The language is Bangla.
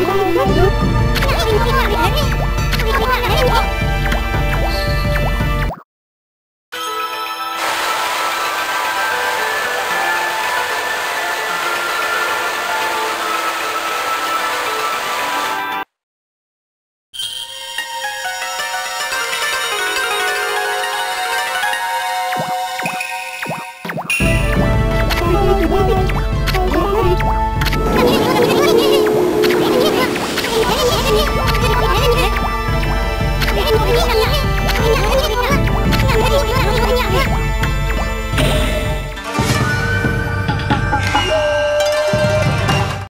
Oh, my God.